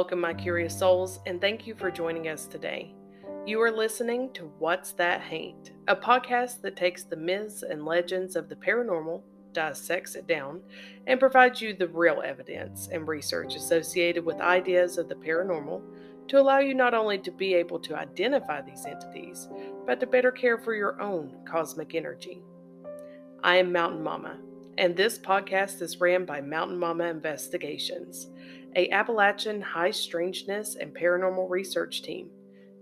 Welcome, my curious souls, and thank you for joining us today. You are listening to What's That Haint, a podcast that takes the myths and legends of the paranormal, dissects it down, and provides you the real evidence and research associated with ideas of the paranormal to allow you not only to be able to identify these entities, but to better care for your own cosmic energy. I am Mountain Mama, and this podcast is ran by Mountain Mama Investigations a Appalachian high strangeness and paranormal research team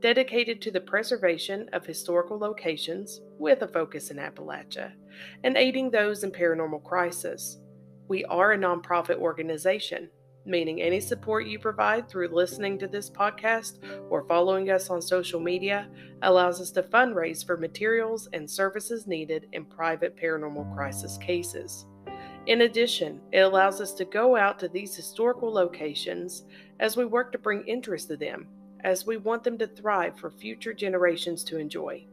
dedicated to the preservation of historical locations with a focus in Appalachia and aiding those in paranormal crisis. We are a nonprofit organization, meaning any support you provide through listening to this podcast or following us on social media allows us to fundraise for materials and services needed in private paranormal crisis cases. In addition, it allows us to go out to these historical locations as we work to bring interest to them, as we want them to thrive for future generations to enjoy.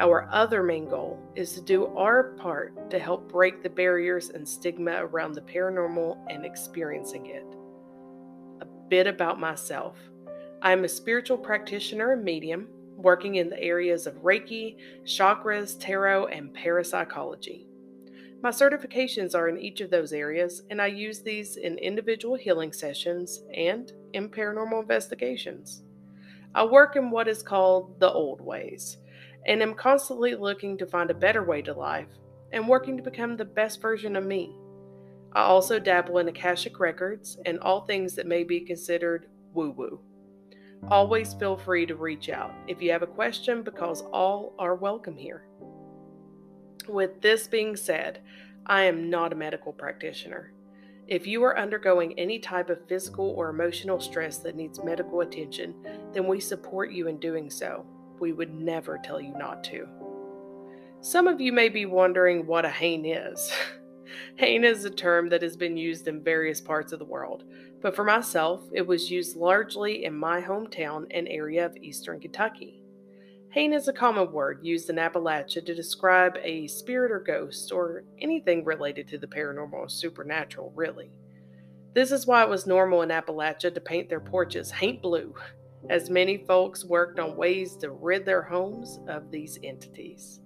Our other main goal is to do our part to help break the barriers and stigma around the paranormal and experiencing it. A bit about myself I am a spiritual practitioner and medium working in the areas of Reiki, chakras, tarot, and parapsychology. My certifications are in each of those areas, and I use these in individual healing sessions and in paranormal investigations. I work in what is called the old ways, and am constantly looking to find a better way to life and working to become the best version of me. I also dabble in Akashic Records and all things that may be considered woo woo. Always feel free to reach out if you have a question because all are welcome here. With this being said, I am not a medical practitioner. If you are undergoing any type of physical or emotional stress that needs medical attention, then we support you in doing so. We would never tell you not to. Some of you may be wondering what a haint is. haint is a term that has been used in various parts of the world, but for myself, it was used largely in my hometown and area of eastern Kentucky. Haint is a common word used in Appalachia to describe a spirit or ghost or anything related to the paranormal or supernatural, really. This is why it was normal in Appalachia to paint their porches haint blue, as many folks worked on ways to rid their homes of these entities.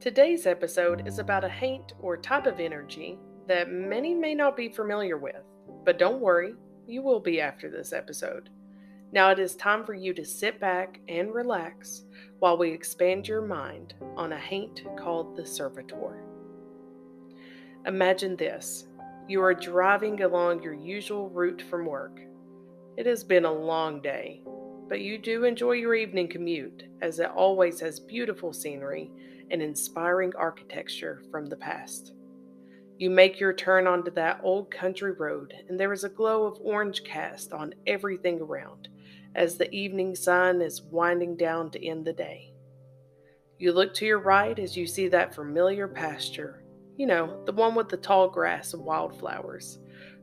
Today's episode is about a haint or type of energy that many may not be familiar with, but don't worry, you will be after this episode. Now it is time for you to sit back and relax while we expand your mind on a haint called the servitor. Imagine this you are driving along your usual route from work. It has been a long day, but you do enjoy your evening commute as it always has beautiful scenery and inspiring architecture from the past. You make your turn onto that old country road, and there is a glow of orange cast on everything around as the evening sun is winding down to end the day. You look to your right as you see that familiar pasture, you know, the one with the tall grass and wildflowers,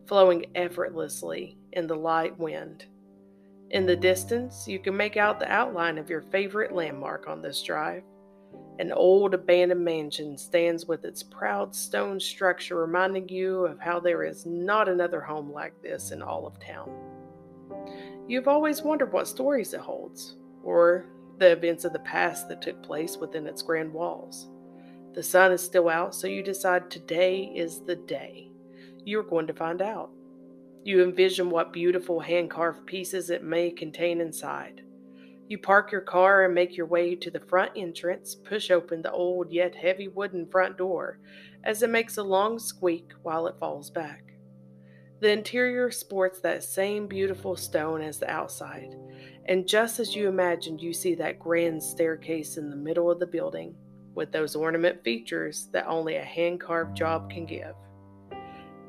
flowing effortlessly in the light wind. In the distance, you can make out the outline of your favorite landmark on this drive an old abandoned mansion stands with its proud stone structure reminding you of how there is not another home like this in all of town. You've always wondered what stories it holds, or the events of the past that took place within its grand walls. The sun is still out, so you decide today is the day. You're going to find out. You envision what beautiful hand carved pieces it may contain inside. You park your car and make your way to the front entrance, push open the old yet heavy wooden front door as it makes a long squeak while it falls back. The interior sports that same beautiful stone as the outside, and just as you imagined, you see that grand staircase in the middle of the building with those ornament features that only a hand carved job can give.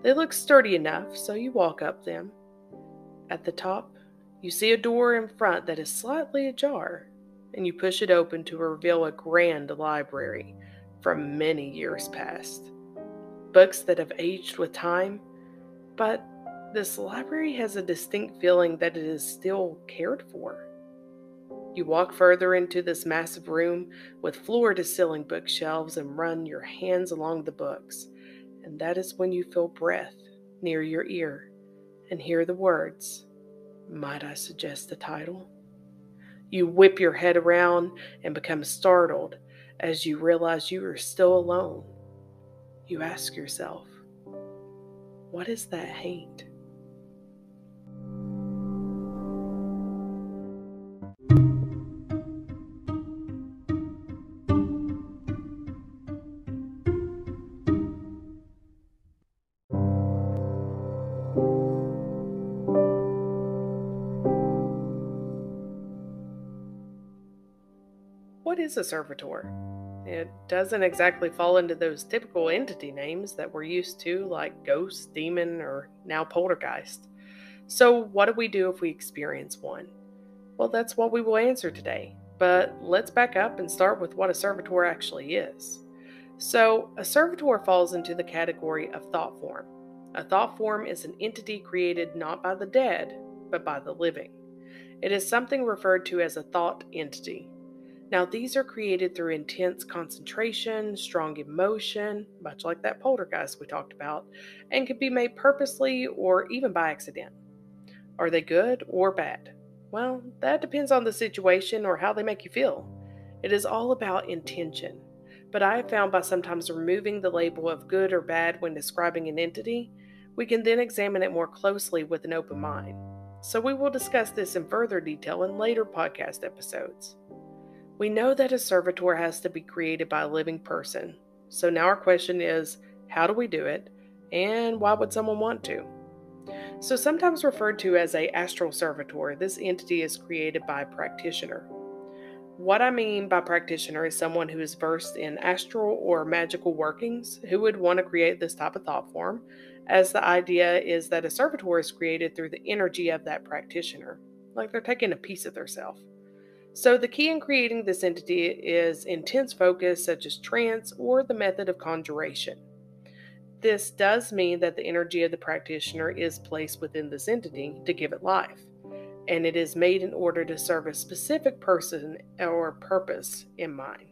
They look sturdy enough, so you walk up them. At the top, you see a door in front that is slightly ajar, and you push it open to reveal a grand library from many years past. Books that have aged with time, but this library has a distinct feeling that it is still cared for. You walk further into this massive room with floor to ceiling bookshelves and run your hands along the books. And that is when you feel breath near your ear and hear the words, Might I suggest the title? You whip your head around and become startled as you realize you are still alone. You ask yourself, What is that haint? What is a servitor? It doesn't exactly fall into those typical entity names that we're used to, like ghost, demon, or now poltergeist. So, what do we do if we experience one? Well, that's what we will answer today. But let's back up and start with what a servitor actually is. So, a servitor falls into the category of thought form. A thought form is an entity created not by the dead, but by the living. It is something referred to as a thought entity. Now, these are created through intense concentration, strong emotion, much like that poltergeist we talked about, and can be made purposely or even by accident. Are they good or bad? Well, that depends on the situation or how they make you feel. It is all about intention. But I have found by sometimes removing the label of good or bad when describing an entity, we can then examine it more closely with an open mind. So we will discuss this in further detail in later podcast episodes. We know that a servitor has to be created by a living person. So now our question is how do we do it and why would someone want to? So sometimes referred to as a astral servitor, this entity is created by a practitioner. What I mean by practitioner is someone who is versed in astral or magical workings who would want to create this type of thought form, as the idea is that a servitor is created through the energy of that practitioner, like they're taking a piece of their self. So, the key in creating this entity is intense focus, such as trance or the method of conjuration. This does mean that the energy of the practitioner is placed within this entity to give it life, and it is made in order to serve a specific person or purpose in mind.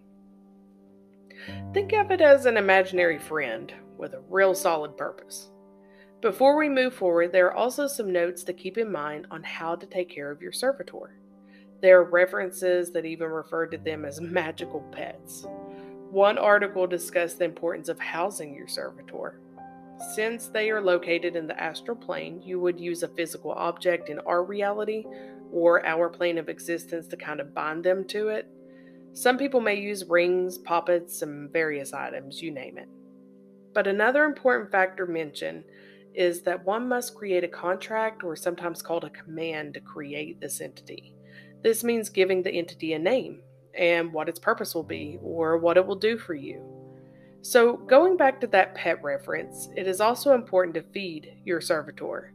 Think of it as an imaginary friend with a real solid purpose. Before we move forward, there are also some notes to keep in mind on how to take care of your servitor. There are references that even refer to them as magical pets. One article discussed the importance of housing your servitor. Since they are located in the astral plane, you would use a physical object in our reality or our plane of existence to kind of bind them to it. Some people may use rings, poppets, and various items, you name it. But another important factor mentioned is that one must create a contract or sometimes called a command to create this entity. This means giving the entity a name and what its purpose will be or what it will do for you. So, going back to that pet reference, it is also important to feed your servitor.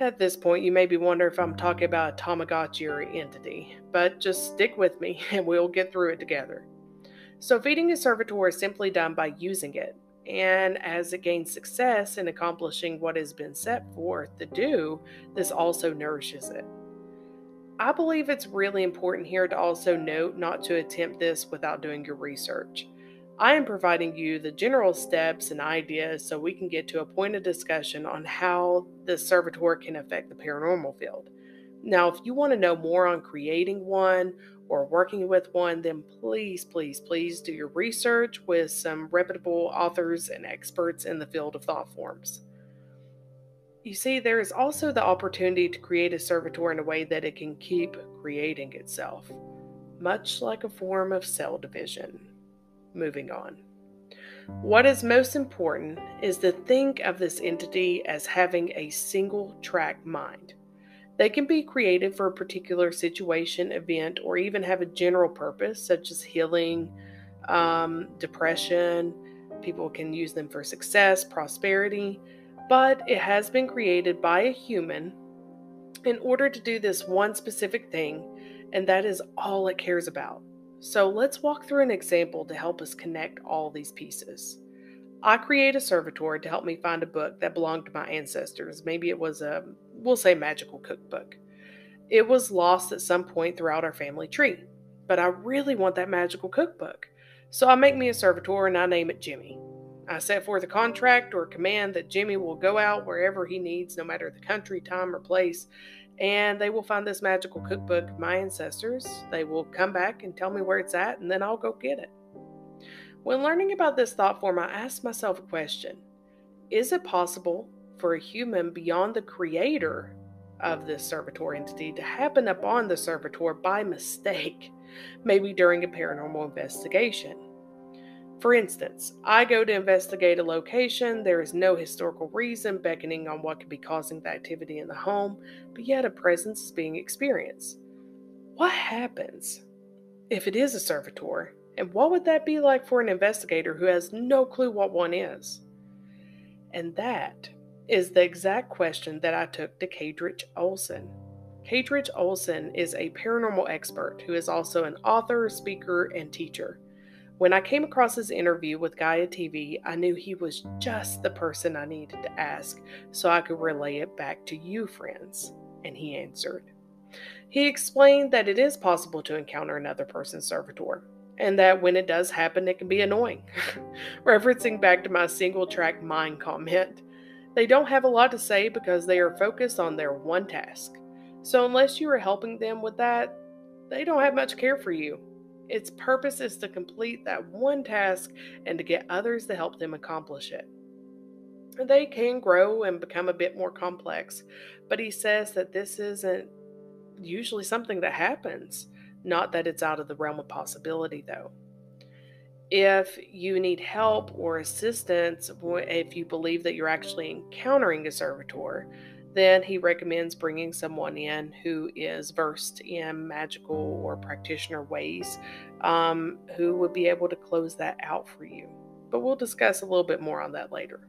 At this point, you may be wondering if I'm talking about a Tamagotchi or entity, but just stick with me and we'll get through it together. So, feeding a servitor is simply done by using it, and as it gains success in accomplishing what has been set forth to do, this also nourishes it. I believe it's really important here to also note not to attempt this without doing your research. I am providing you the general steps and ideas so we can get to a point of discussion on how the servitor can affect the paranormal field. Now, if you want to know more on creating one or working with one, then please, please, please do your research with some reputable authors and experts in the field of thought forms. You see, there is also the opportunity to create a servitor in a way that it can keep creating itself, much like a form of cell division. Moving on. What is most important is to think of this entity as having a single track mind. They can be created for a particular situation, event, or even have a general purpose, such as healing, um, depression. People can use them for success, prosperity, but it has been created by a human in order to do this one specific thing, and that is all it cares about. So let's walk through an example to help us connect all these pieces. I create a servitor to help me find a book that belonged to my ancestors. Maybe it was a, we'll say, magical cookbook. It was lost at some point throughout our family tree, but I really want that magical cookbook. So I make me a servitor and I name it Jimmy. I set forth a contract or command that Jimmy will go out wherever he needs, no matter the country, time, or place, and they will find this magical cookbook my ancestors. They will come back and tell me where it's at, and then I'll go get it. When learning about this thought form, I asked myself a question Is it possible for a human beyond the creator of this servitor entity to happen upon the servitor by mistake, maybe during a paranormal investigation? For instance, I go to investigate a location, there is no historical reason beckoning on what could be causing the activity in the home, but yet a presence is being experienced. What happens if it is a servitor? And what would that be like for an investigator who has no clue what one is? And that is the exact question that I took to Kadrich Olson. Kadrich Olson is a paranormal expert who is also an author, speaker, and teacher. When I came across his interview with Gaia TV, I knew he was just the person I needed to ask so I could relay it back to you, friends. And he answered. He explained that it is possible to encounter another person's servitor, and that when it does happen, it can be annoying. Referencing back to my single track mind comment, they don't have a lot to say because they are focused on their one task. So, unless you are helping them with that, they don't have much care for you. Its purpose is to complete that one task and to get others to help them accomplish it. They can grow and become a bit more complex, but he says that this isn't usually something that happens, not that it's out of the realm of possibility, though. If you need help or assistance, if you believe that you're actually encountering a servitor, then he recommends bringing someone in who is versed in magical or practitioner ways um, who would be able to close that out for you. But we'll discuss a little bit more on that later.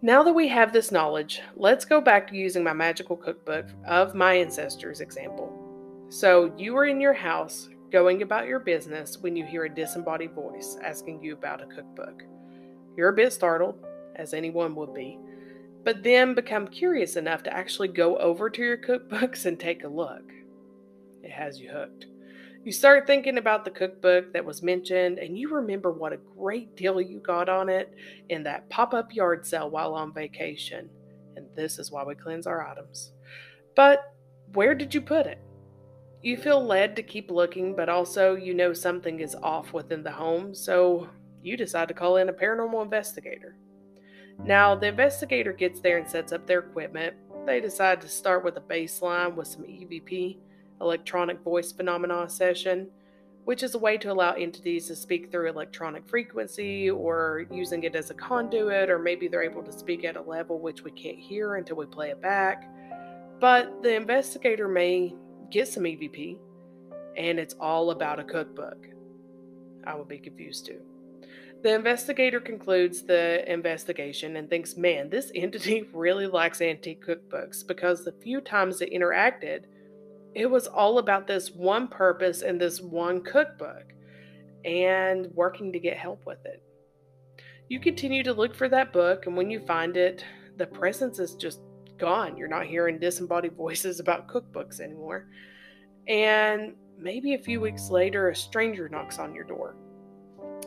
Now that we have this knowledge, let's go back to using my magical cookbook of my ancestors example. So, you are in your house going about your business when you hear a disembodied voice asking you about a cookbook. You're a bit startled, as anyone would be but then become curious enough to actually go over to your cookbooks and take a look. It has you hooked. You start thinking about the cookbook that was mentioned, and you remember what a great deal you got on it in that pop up yard sale while on vacation. And this is why we cleanse our items. But where did you put it? You feel led to keep looking, but also you know something is off within the home, so you decide to call in a paranormal investigator. Now, the investigator gets there and sets up their equipment. They decide to start with a baseline with some EVP, electronic voice phenomena session, which is a way to allow entities to speak through electronic frequency or using it as a conduit, or maybe they're able to speak at a level which we can't hear until we play it back. But the investigator may get some EVP, and it's all about a cookbook. I would be confused too. The investigator concludes the investigation and thinks, man, this entity really likes antique cookbooks because the few times it interacted, it was all about this one purpose and this one cookbook and working to get help with it. You continue to look for that book, and when you find it, the presence is just gone. You're not hearing disembodied voices about cookbooks anymore. And maybe a few weeks later, a stranger knocks on your door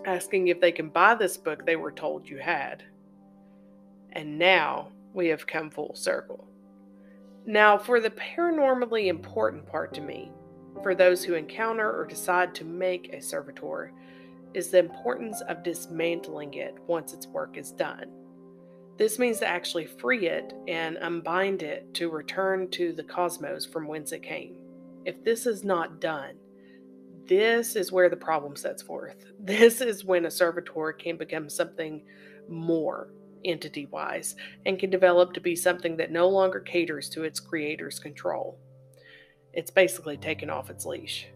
asking if they can buy this book they were told you had. And now we have come full circle. Now, for the paranormally important part to me, for those who encounter or decide to make a servitor, is the importance of dismantling it once its work is done. This means to actually free it and unbind it to return to the cosmos from whence it came. If this is not done, this is where the problem sets forth. This is when a servitor can become something more entity wise and can develop to be something that no longer caters to its creator's control. It's basically taken off its leash.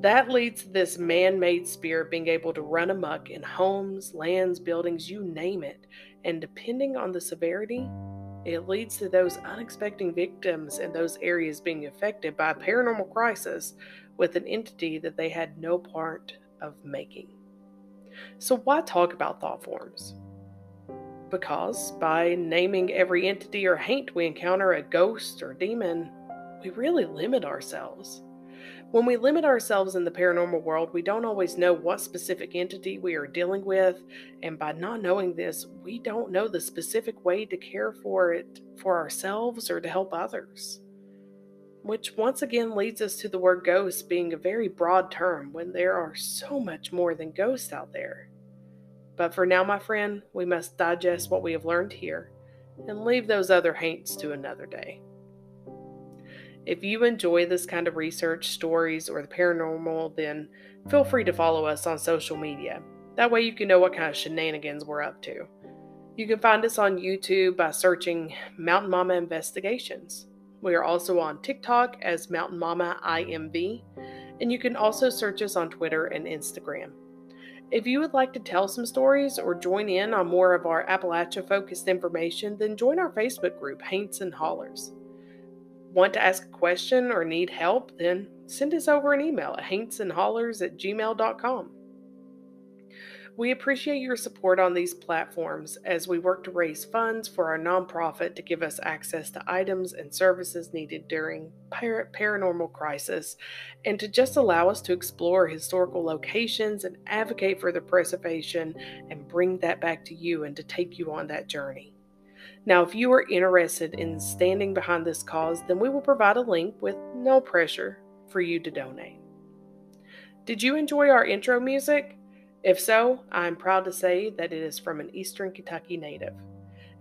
That leads to this man made spirit being able to run amuck in homes, lands, buildings, you name it. And depending on the severity, it leads to those unexpected victims in those areas being affected by a paranormal crisis with an entity that they had no part of making. So, why talk about thought forms? Because by naming every entity or haint we encounter a ghost or demon, we really limit ourselves. When we limit ourselves in the paranormal world, we don't always know what specific entity we are dealing with, and by not knowing this, we don't know the specific way to care for it for ourselves or to help others. Which once again leads us to the word ghost being a very broad term when there are so much more than ghosts out there. But for now, my friend, we must digest what we have learned here and leave those other haints to another day. If you enjoy this kind of research, stories, or the paranormal, then feel free to follow us on social media. That way you can know what kind of shenanigans we're up to. You can find us on YouTube by searching Mountain Mama Investigations. We are also on TikTok as Mountain Mama IMV, and you can also search us on Twitter and Instagram. If you would like to tell some stories or join in on more of our Appalachia focused information, then join our Facebook group, Haints and Hollers want to ask a question or need help, then send us over an email at haintsandhollers at gmail.com. We appreciate your support on these platforms as we work to raise funds for our nonprofit to give us access to items and services needed during par- paranormal crisis and to just allow us to explore historical locations and advocate for the preservation and bring that back to you and to take you on that journey. Now, if you are interested in standing behind this cause, then we will provide a link with no pressure for you to donate. Did you enjoy our intro music? If so, I'm proud to say that it is from an Eastern Kentucky native.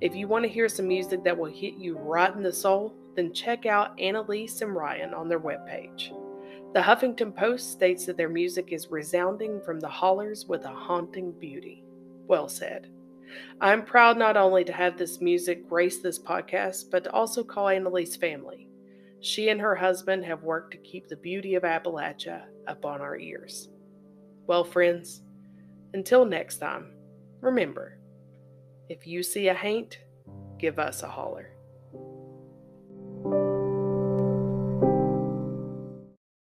If you want to hear some music that will hit you right in the soul, then check out Annalise and Ryan on their webpage. The Huffington Post states that their music is resounding from the hollers with a haunting beauty. Well said. I'm proud not only to have this music grace this podcast, but to also call Annalise family. She and her husband have worked to keep the beauty of Appalachia up on our ears. Well, friends, until next time, remember if you see a haint, give us a holler.